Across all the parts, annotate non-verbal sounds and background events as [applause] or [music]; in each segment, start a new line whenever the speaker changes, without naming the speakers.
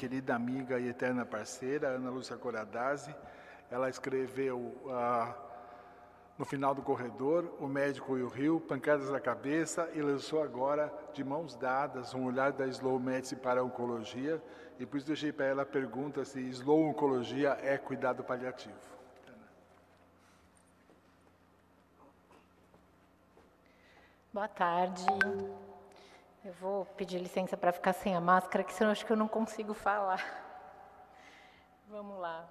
querida amiga e eterna parceira, Ana Lúcia Coradazzi. Ela escreveu ah, no final do corredor, O Médico e o Rio, Pancadas na Cabeça, e lançou agora, de mãos dadas, um olhar da Slow Medicine para a Oncologia. E por isso deixei para ela a pergunta se Slow Oncologia é cuidado paliativo.
Boa tarde. Eu vou pedir licença para ficar sem a máscara, que senão acho que eu não consigo falar. Vamos lá.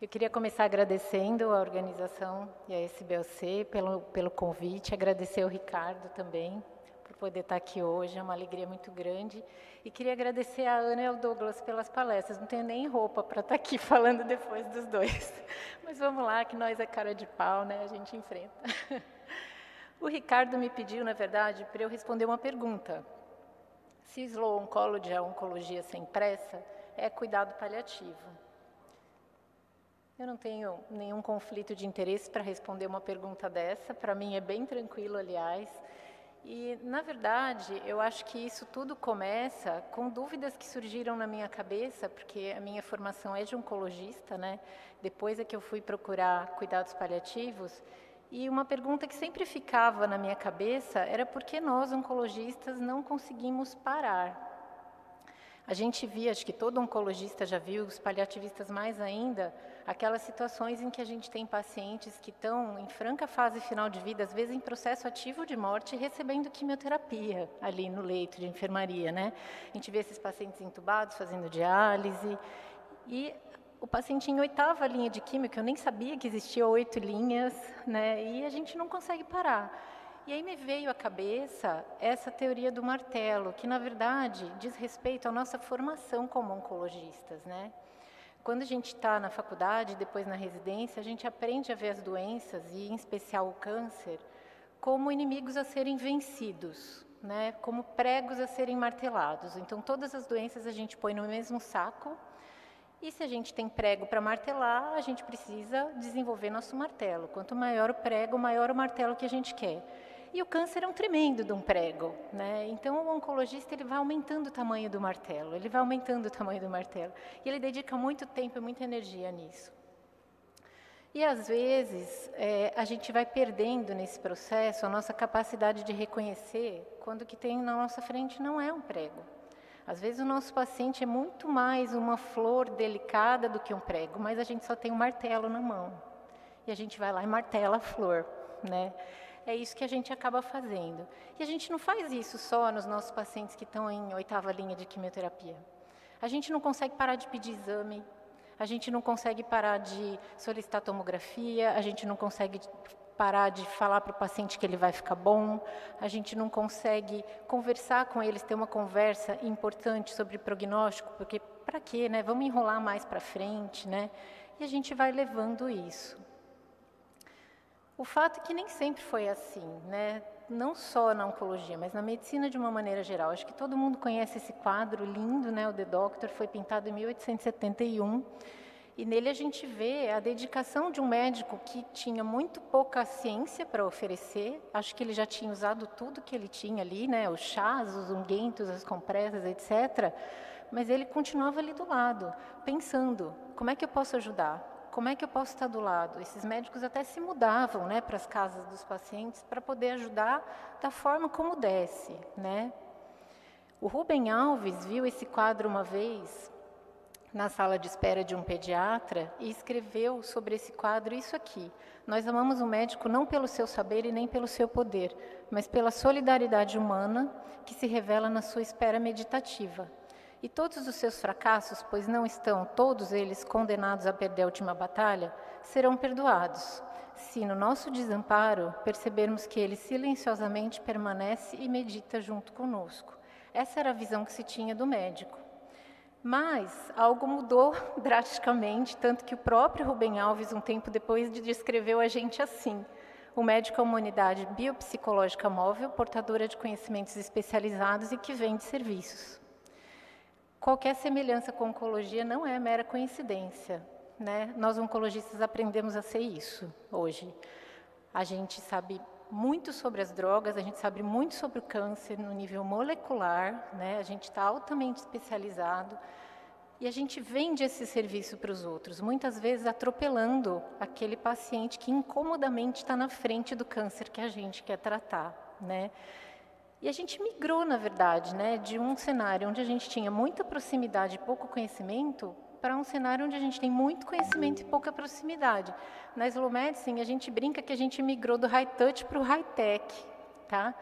Eu queria começar agradecendo a organização e a SBLC pelo, pelo convite, agradecer ao Ricardo também por poder estar aqui hoje, é uma alegria muito grande. E queria agradecer a Ana e ao Douglas pelas palestras. Não tenho nem roupa para estar aqui [laughs] falando depois dos dois. Mas vamos lá, que nós é cara de pau, né? A gente enfrenta. [laughs] O Ricardo me pediu, na verdade, para eu responder uma pergunta. Se slow oncology, a oncologia sem pressa, é cuidado paliativo. Eu não tenho nenhum conflito de interesse para responder uma pergunta dessa, para mim é bem tranquilo, aliás. E, na verdade, eu acho que isso tudo começa com dúvidas que surgiram na minha cabeça, porque a minha formação é de oncologista, né? Depois é que eu fui procurar cuidados paliativos, e uma pergunta que sempre ficava na minha cabeça era por que nós, oncologistas, não conseguimos parar. A gente via, acho que todo oncologista já viu, os paliativistas mais ainda, aquelas situações em que a gente tem pacientes que estão em franca fase final de vida, às vezes em processo ativo de morte, recebendo quimioterapia ali no leito de enfermaria, né? A gente vê esses pacientes entubados fazendo diálise e o paciente em oitava linha de química, eu nem sabia que existia oito linhas, né? E a gente não consegue parar. E aí me veio à cabeça essa teoria do martelo, que na verdade diz respeito à nossa formação como oncologistas, né? Quando a gente está na faculdade, depois na residência, a gente aprende a ver as doenças, e em especial o câncer, como inimigos a serem vencidos, né? como pregos a serem martelados. Então, todas as doenças a gente põe no mesmo saco e se a gente tem prego para martelar, a gente precisa desenvolver nosso martelo. Quanto maior o prego, maior o martelo que a gente quer. E o câncer é um tremendo de um prego, né? Então o oncologista ele vai aumentando o tamanho do martelo, ele vai aumentando o tamanho do martelo. E ele dedica muito tempo e muita energia nisso. E às vezes é, a gente vai perdendo nesse processo a nossa capacidade de reconhecer quando o que tem na nossa frente não é um prego. Às vezes o nosso paciente é muito mais uma flor delicada do que um prego, mas a gente só tem um martelo na mão. E a gente vai lá e martela a flor, né? É isso que a gente acaba fazendo. E a gente não faz isso só nos nossos pacientes que estão em oitava linha de quimioterapia. A gente não consegue parar de pedir exame, a gente não consegue parar de solicitar tomografia, a gente não consegue parar de falar para o paciente que ele vai ficar bom, a gente não consegue conversar com eles, ter uma conversa importante sobre prognóstico, porque para quê, né? Vamos enrolar mais para frente, né? E a gente vai levando isso. O fato é que nem sempre foi assim, né? Não só na oncologia, mas na medicina de uma maneira geral. Acho que todo mundo conhece esse quadro lindo, né? O The Doctor foi pintado em 1871 e nele a gente vê a dedicação de um médico que tinha muito pouca ciência para oferecer. Acho que ele já tinha usado tudo que ele tinha ali, né? Os chás, os unguentos, as compressas, etc. Mas ele continuava ali do lado, pensando: como é que eu posso ajudar? Como é que eu posso estar do lado? Esses médicos até se mudavam, né, para as casas dos pacientes para poder ajudar da forma como desse, né? O Rubem Alves viu esse quadro uma vez na sala de espera de um pediatra e escreveu sobre esse quadro isso aqui. Nós amamos o médico não pelo seu saber e nem pelo seu poder, mas pela solidariedade humana que se revela na sua espera meditativa. E todos os seus fracassos, pois não estão todos eles condenados a perder a última batalha, serão perdoados, se no nosso desamparo percebermos que ele silenciosamente permanece e medita junto conosco. Essa era a visão que se tinha do médico. Mas algo mudou [laughs] drasticamente, tanto que o próprio Rubem Alves, um tempo depois, descreveu a gente assim. O médico é uma unidade biopsicológica móvel, portadora de conhecimentos especializados e que vende serviços. Qualquer semelhança com oncologia não é mera coincidência. Né? Nós, oncologistas, aprendemos a ser isso hoje. A gente sabe muito sobre as drogas, a gente sabe muito sobre o câncer no nível molecular, né? a gente está altamente especializado. E a gente vende esse serviço para os outros, muitas vezes atropelando aquele paciente que incomodamente está na frente do câncer que a gente quer tratar, né? E a gente migrou, na verdade, né, de um cenário onde a gente tinha muita proximidade e pouco conhecimento para um cenário onde a gente tem muito conhecimento e pouca proximidade. Na Slow Medicine, a gente brinca que a gente migrou do high touch para o high tech, tá?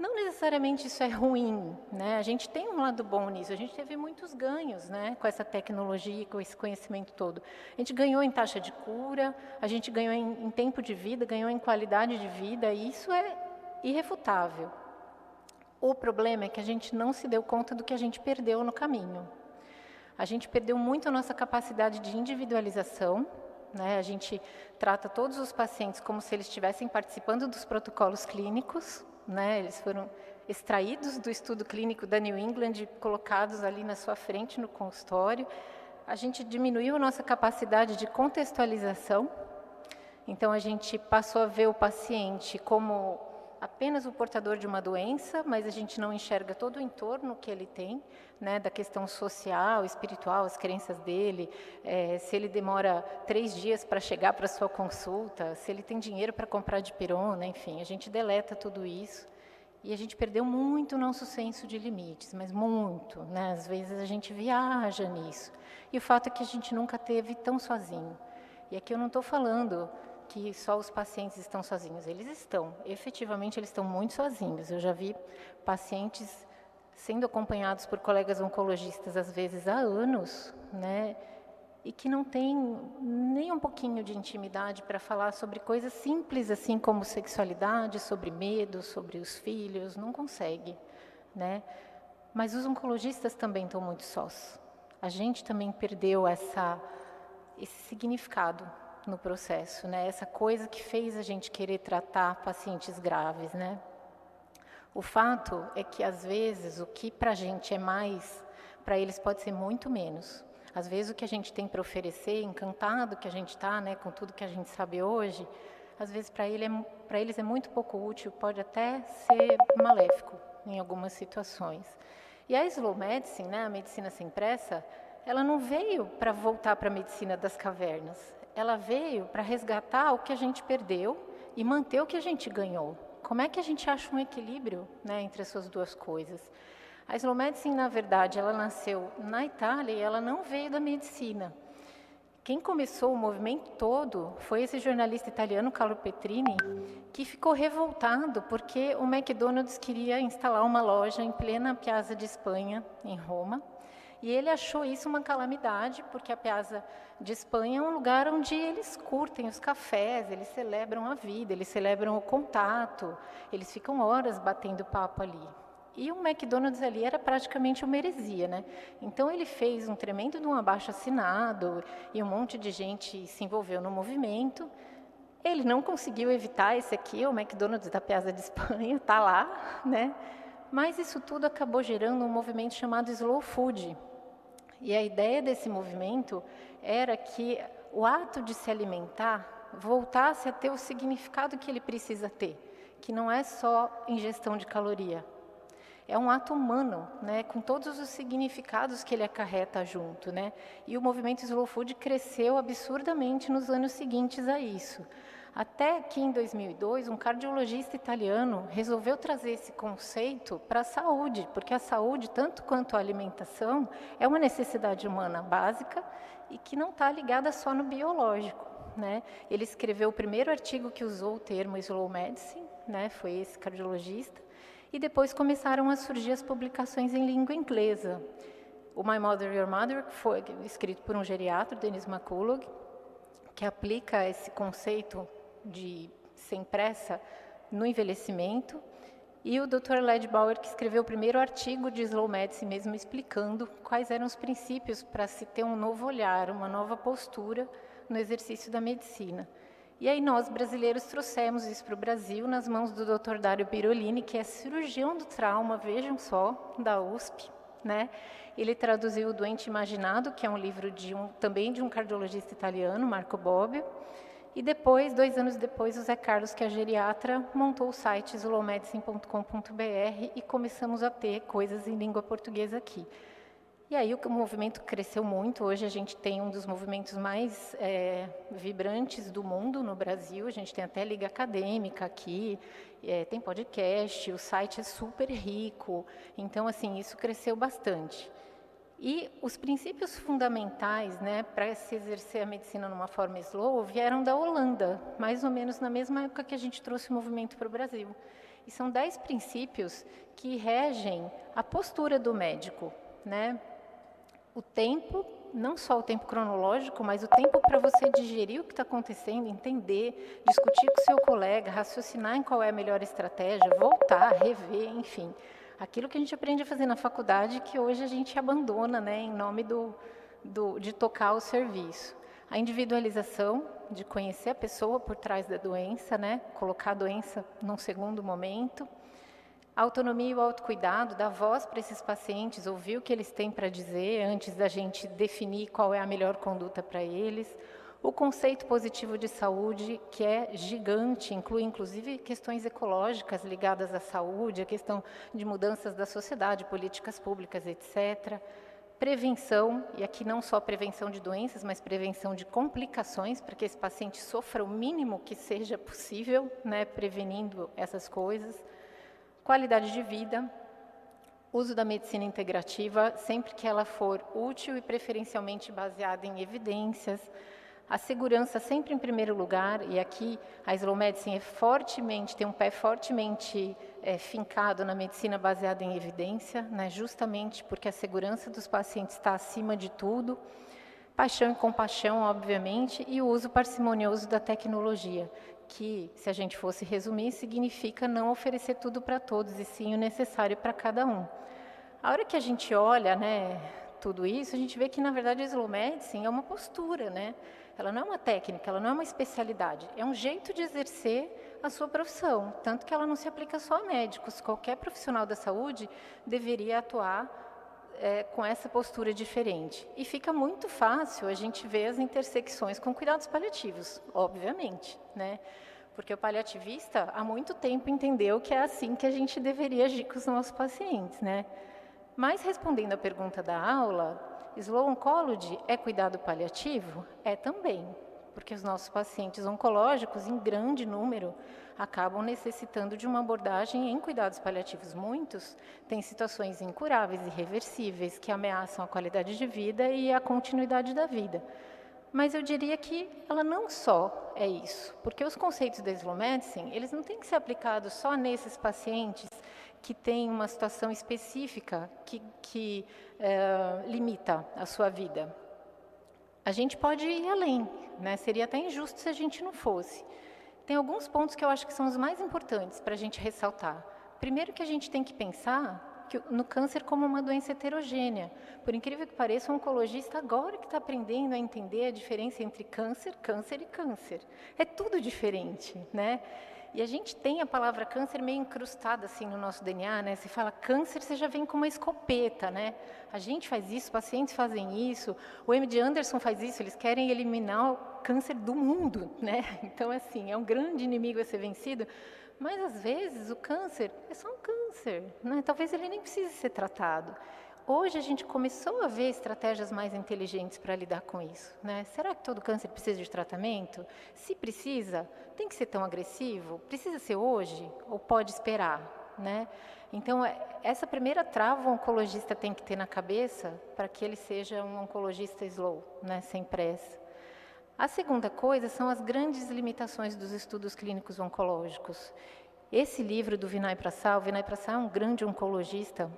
Não necessariamente isso é ruim, né? A gente tem um lado bom nisso. A gente teve muitos ganhos, né, com essa tecnologia, com esse conhecimento todo. A gente ganhou em taxa de cura, a gente ganhou em, em tempo de vida, ganhou em qualidade de vida. E isso é irrefutável. O problema é que a gente não se deu conta do que a gente perdeu no caminho. A gente perdeu muito a nossa capacidade de individualização. Né? A gente trata todos os pacientes como se eles estivessem participando dos protocolos clínicos, né? Eles foram extraídos do estudo clínico da New England e colocados ali na sua frente no consultório. A gente diminuiu a nossa capacidade de contextualização. Então a gente passou a ver o paciente como apenas o portador de uma doença, mas a gente não enxerga todo o entorno que ele tem, né, da questão social, espiritual, as crenças dele, é, se ele demora três dias para chegar para sua consulta, se ele tem dinheiro para comprar de pirona, enfim, a gente deleta tudo isso e a gente perdeu muito o nosso senso de limites, mas muito, né? Às vezes a gente viaja nisso. E o fato é que a gente nunca teve tão sozinho. E aqui eu não estou falando que só os pacientes estão sozinhos. Eles estão, efetivamente, eles estão muito sozinhos. Eu já vi pacientes sendo acompanhados por colegas oncologistas, às vezes há anos, né? E que não tem nem um pouquinho de intimidade para falar sobre coisas simples, assim como sexualidade, sobre medo, sobre os filhos, não consegue, né? Mas os oncologistas também estão muito sós. A gente também perdeu essa, esse significado no processo, né? Essa coisa que fez a gente querer tratar pacientes graves, né? O fato é que às vezes o que para a gente é mais, para eles pode ser muito menos. Às vezes o que a gente tem para oferecer, encantado que a gente está, né, com tudo que a gente sabe hoje, às vezes para ele é, para eles é muito pouco útil, pode até ser maléfico em algumas situações. E a slow medicine, né, a medicina sem pressa, ela não veio para voltar para a medicina das cavernas ela veio para resgatar o que a gente perdeu e manter o que a gente ganhou. Como é que a gente acha um equilíbrio né, entre essas duas coisas? A slow medicine, na verdade, ela nasceu na Itália e ela não veio da medicina. Quem começou o movimento todo foi esse jornalista italiano, Carlo Petrini, que ficou revoltado porque o McDonald's queria instalar uma loja em plena Piazza de Espanha, em Roma, e ele achou isso uma calamidade, porque a Piazza de Espanha é um lugar onde eles curtem os cafés, eles celebram a vida, eles celebram o contato, eles ficam horas batendo papo ali. E o McDonald's ali era praticamente uma heresia, né? Então ele fez um tremendo de um abaixo assinado e um monte de gente se envolveu no movimento. Ele não conseguiu evitar esse aqui, o McDonald's da Piazza de Espanha, está lá, né? Mas isso tudo acabou gerando um movimento chamado Slow Food, e a ideia desse movimento era que o ato de se alimentar voltasse a ter o significado que ele precisa ter, que não é só ingestão de caloria. É um ato humano, né, com todos os significados que ele acarreta junto, né? E o movimento Slow Food cresceu absurdamente nos anos seguintes a isso. Até que em 2002, um cardiologista italiano resolveu trazer esse conceito para a saúde, porque a saúde, tanto quanto a alimentação, é uma necessidade humana básica e que não está ligada só no biológico. Né? Ele escreveu o primeiro artigo que usou o termo slow medicine, né? foi esse cardiologista, e depois começaram a surgir as publicações em língua inglesa. O My Mother, Your Mother, foi escrito por um geriatra, Denis McCullough, que aplica esse conceito de sem pressa no envelhecimento, e o Dr. Ledbauer, que escreveu o primeiro artigo de Slow Medicine, mesmo explicando quais eram os princípios para se ter um novo olhar, uma nova postura no exercício da medicina. E aí nós, brasileiros, trouxemos isso para o Brasil nas mãos do Dr. Dário Birolini, que é cirurgião do trauma, vejam só, da USP, né? Ele traduziu O Doente Imaginado, que é um livro de um, também de um cardiologista italiano, Marco Bobbio, e depois, dois anos depois, o Zé Carlos, que é geriatra, montou o site slowmedicine.com.br e começamos a ter coisas em língua portuguesa aqui. E aí o movimento cresceu muito. Hoje a gente tem um dos movimentos mais é, vibrantes do mundo no Brasil. A gente tem até liga acadêmica aqui, é, tem podcast, o site é super rico. Então, assim, isso cresceu bastante. E os princípios fundamentais né, para se exercer a medicina numa forma slow vieram da Holanda, mais ou menos na mesma época que a gente trouxe o movimento para o Brasil. E são dez princípios que regem a postura do médico, né? o tempo, não só o tempo cronológico, mas o tempo para você digerir o que está acontecendo, entender, discutir com seu colega, raciocinar em qual é a melhor estratégia, voltar, rever, enfim. Aquilo que a gente aprende a fazer na faculdade que hoje a gente abandona, né, em nome do, do, de tocar o serviço. A individualização, de conhecer a pessoa por trás da doença, né, colocar a doença num segundo momento a autonomia e o autocuidado, dar voz para esses pacientes, ouvir o que eles têm para dizer antes da gente definir qual é a melhor conduta para eles. O conceito positivo de saúde, que é gigante, inclui inclusive questões ecológicas ligadas à saúde, a questão de mudanças da sociedade, políticas públicas, etc. Prevenção, e aqui não só prevenção de doenças, mas prevenção de complicações, para que esse paciente sofra o mínimo que seja possível, né, prevenindo essas coisas Qualidade de vida, uso da medicina integrativa, sempre que ela for útil e preferencialmente baseada em evidências. A segurança sempre em primeiro lugar, e aqui a Slow Medicine é fortemente, tem um pé fortemente é, fincado na medicina baseada em evidência, né, justamente porque a segurança dos pacientes está acima de tudo. Paixão e compaixão, obviamente, e o uso parcimonioso da tecnologia que, se a gente fosse resumir, significa não oferecer tudo para todos, e sim o necessário para cada um. A hora que a gente olha né, tudo isso, a gente vê que, na verdade, a slow medicine é uma postura, né? Ela não é uma técnica, ela não é uma especialidade, é um jeito de exercer a sua profissão, tanto que ela não se aplica só a médicos. Qualquer profissional da saúde deveria atuar é, com essa postura diferente. E fica muito fácil a gente ver as intersecções com cuidados paliativos, obviamente, né? Porque o paliativista há muito tempo entendeu que é assim que a gente deveria agir com os nossos pacientes, né? Mas respondendo à pergunta da aula, slow oncology é cuidado paliativo? É também, porque os nossos pacientes oncológicos, em grande número, acabam necessitando de uma abordagem em cuidados paliativos. Muitos têm situações incuráveis, irreversíveis, que ameaçam a qualidade de vida e a continuidade da vida. Mas eu diria que ela não só é isso, porque os conceitos da slow medicine, eles não têm que ser aplicados só nesses pacientes que têm uma situação específica que, que é, limita a sua vida. A gente pode ir além, né? seria até injusto se a gente não fosse. Tem alguns pontos que eu acho que são os mais importantes para a gente ressaltar. Primeiro que a gente tem que pensar que, no câncer como uma doença heterogênea. Por incrível que pareça, o oncologista agora que está aprendendo a entender a diferença entre câncer, câncer e câncer. É tudo diferente, né? E a gente tem a palavra câncer meio incrustada assim no nosso DNA, né? Você fala câncer, você já vem com uma escopeta, né? A gente faz isso, pacientes fazem isso, o MD Anderson faz isso, eles querem eliminar o câncer do mundo, né? [laughs] Então, assim, é um grande inimigo a ser vencido, mas às vezes o câncer é só um câncer, né? Talvez ele nem precise ser tratado. Hoje a gente começou a ver estratégias mais inteligentes para lidar com isso. Né? Será que todo câncer precisa de tratamento? Se precisa, tem que ser tão agressivo? Precisa ser hoje ou pode esperar? Né? Então, é, essa primeira trava o oncologista tem que ter na cabeça para que ele seja um oncologista slow, né? sem pressa. A segunda coisa são as grandes limitações dos estudos clínicos oncológicos. Esse livro do Vinay Prasad, o Vinay Prasad é um grande oncologista,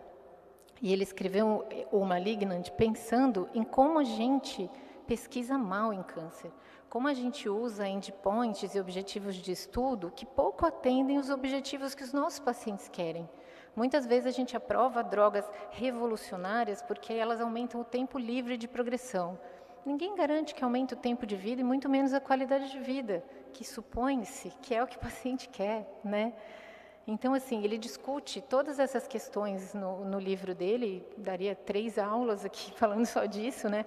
e ele escreveu o Malignant pensando em como a gente pesquisa mal em câncer, como a gente usa endpoints e objetivos de estudo que pouco atendem os objetivos que os nossos pacientes querem. Muitas vezes a gente aprova drogas revolucionárias porque elas aumentam o tempo livre de progressão. Ninguém garante que aumente o tempo de vida e muito menos a qualidade de vida, que supõe-se que é o que o [laughs] paciente quer, né? Então, assim, ele discute todas essas questões no, no, livro dele, daria três aulas aqui [laughs] falando só disso, né?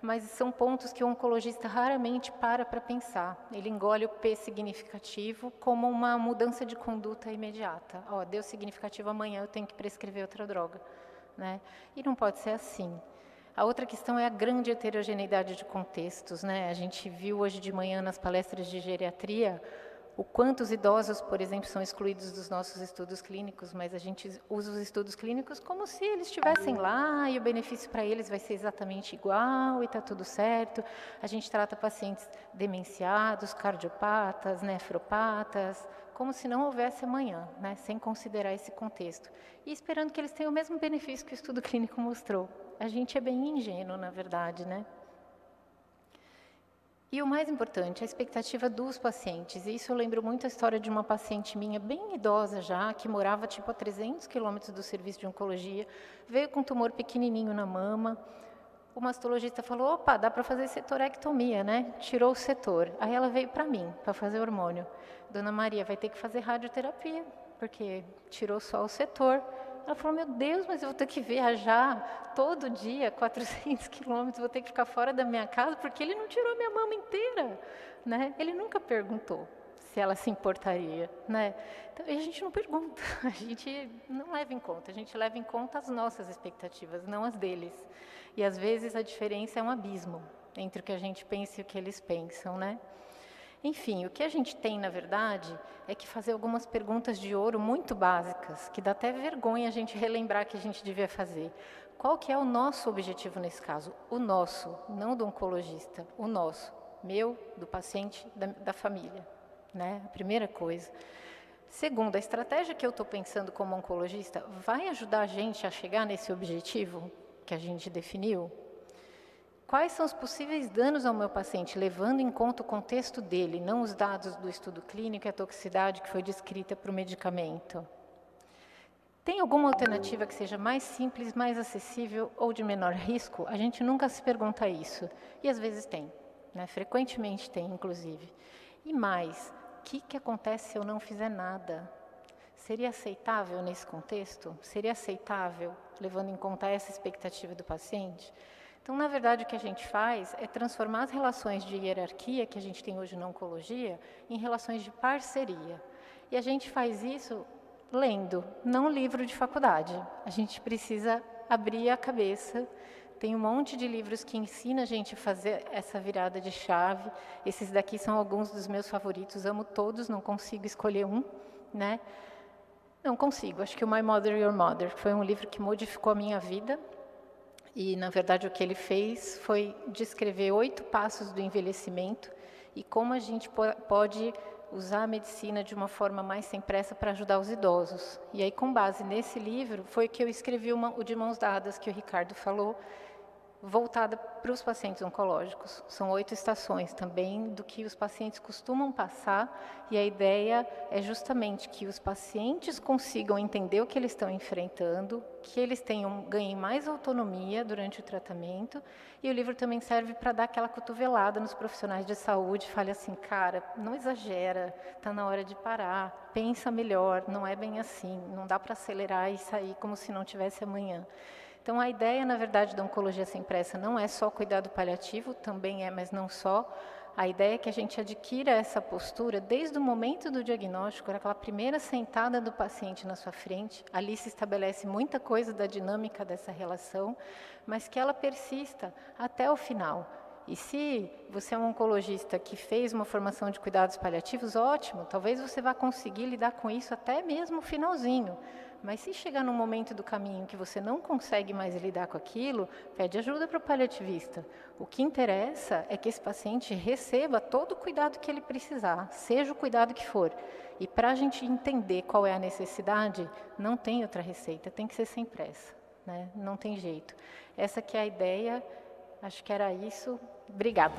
Mas são pontos que o oncologista raramente para para pensar. Ele engole o P significativo como uma mudança de conduta imediata. Ó, deu significativo amanhã, eu tenho que prescrever outra droga, né? E não pode ser assim. A outra questão é a grande heterogeneidade de contextos. Né? A gente viu hoje de manhã nas palestras de geriatria o quanto os idosos, por exemplo, são excluídos dos nossos estudos clínicos, mas a gente usa os estudos clínicos como se eles estivessem lá e o benefício para eles vai ser exatamente igual e está tudo certo. A gente trata pacientes demenciados, cardiopatas, nefropatas, como se não houvesse amanhã, né, sem considerar esse contexto. E esperando que eles tenham o mesmo benefício que o estudo clínico mostrou. A gente é bem ingênuo, na verdade, né? E o mais importante, a expectativa dos pacientes. Isso eu lembro muito a história de uma paciente minha, bem idosa já, que morava tipo a 300 quilômetros do serviço de oncologia, veio com um tumor pequenininho na mama. O mastologista falou: opa, dá para fazer setorectomia, né? Tirou o setor. Aí ela veio para mim, para fazer hormônio. Dona Maria, vai ter que fazer radioterapia, porque tirou só o setor. Ela falou: Meu Deus, mas eu vou ter que viajar todo dia, [laughs] 400 quilômetros, vou ter que ficar fora da minha casa, porque ele não tirou minha mama inteira. Né? Ele nunca perguntou se ela se importaria. Né? Então, a gente não pergunta, [laughs] a gente não leva em conta, a gente leva em conta as nossas expectativas, não as deles. E às vezes a diferença é um abismo entre o que a gente pensa e o que eles pensam. Né? Enfim, o que a gente tem, na verdade, é que fazer algumas perguntas de ouro muito básicas, que dá até vergonha a gente relembrar que a gente devia fazer. Qual que é o nosso objetivo nesse caso? O nosso, não do oncologista, o nosso, meu, do paciente, da, da família, né? A primeira coisa. Segundo, a estratégia que eu estou pensando como oncologista vai ajudar a gente a chegar nesse objetivo que a gente definiu? Quais são os possíveis danos ao meu paciente, levando em conta o contexto dele, não os dados do estudo clínico e a toxicidade que foi descrita para o medicamento? Tem alguma alternativa que seja mais simples, mais acessível ou de menor risco? A gente nunca se pergunta isso. E às vezes tem, né? frequentemente tem, inclusive. E mais, o que, que acontece se eu não fizer nada? Seria aceitável nesse contexto? Seria aceitável, levando em conta essa expectativa do paciente? Então, na verdade, o que a gente faz é transformar as relações de hierarquia que a gente tem hoje na oncologia em relações de parceria. E a gente faz isso lendo, não livro de faculdade. A gente precisa abrir a cabeça. Tem um monte de livros que ensina a gente a fazer essa virada de chave. Esses daqui são alguns dos meus favoritos. Amo todos, não consigo escolher um, né? Não consigo. Acho que o My Mother Your Mother foi um livro que modificou a minha vida e, na verdade, o que ele fez foi descrever oito passos do envelhecimento e como a gente pode usar a medicina de uma forma mais sem pressa para ajudar os idosos. E aí, com base nesse livro, foi que eu escrevi uma, o de mãos dadas que o Ricardo falou, voltada para os pacientes oncológicos. São oito estações também do que os pacientes costumam passar, e a ideia é justamente que os pacientes consigam entender o que eles estão enfrentando, que eles tenham ganhem mais autonomia durante o tratamento, e o livro também serve para dar aquela cotovelada nos profissionais de saúde, fale assim, cara, não exagera, está na hora de parar, pensa melhor, não é bem assim, não dá para acelerar e sair como se não tivesse amanhã. Então, a ideia, na verdade, da oncologia sem pressa não é só cuidado paliativo, também é, mas não só. A ideia é que a gente adquira essa postura desde o momento do diagnóstico, aquela primeira sentada do paciente na sua frente. Ali se estabelece muita coisa da dinâmica dessa relação, mas que ela persista até o final. E se você é um oncologista que fez uma formação de cuidados paliativos, ótimo, talvez você vá conseguir lidar com isso até mesmo o finalzinho. Mas se chegar num momento do caminho que você não consegue mais lidar com aquilo, pede ajuda para o paliativista. O que interessa é que esse paciente receba todo o cuidado que ele precisar, seja o cuidado que for. E para a gente entender qual é a necessidade, não tem outra receita, tem que ser sem pressa, né? não tem jeito. Essa que é a ideia, acho que era isso. Obrigada.